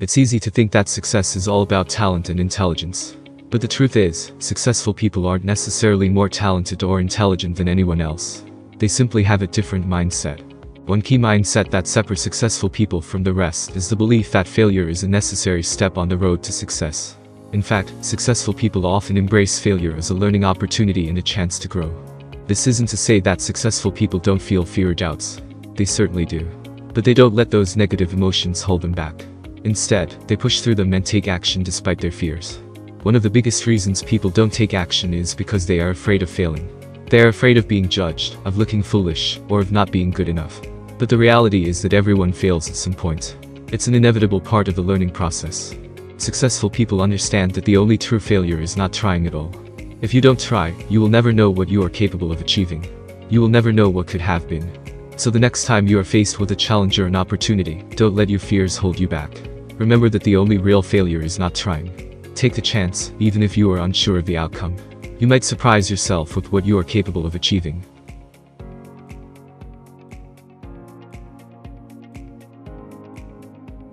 It's easy to think that success is all about talent and intelligence. But the truth is, successful people aren't necessarily more talented or intelligent than anyone else. They simply have a different mindset. One key mindset that separates successful people from the rest is the belief that failure is a necessary step on the road to success. In fact, successful people often embrace failure as a learning opportunity and a chance to grow. This isn't to say that successful people don't feel fear or doubts. They certainly do. But they don't let those negative emotions hold them back. Instead, they push through them and take action despite their fears. One of the biggest reasons people don't take action is because they are afraid of failing. They are afraid of being judged, of looking foolish, or of not being good enough. But the reality is that everyone fails at some point. It's an inevitable part of the learning process. Successful people understand that the only true failure is not trying at all. If you don't try, you will never know what you are capable of achieving. You will never know what could have been. So the next time you are faced with a challenge or an opportunity, don't let your fears hold you back. Remember that the only real failure is not trying. Take the chance, even if you are unsure of the outcome. You might surprise yourself with what you are capable of achieving.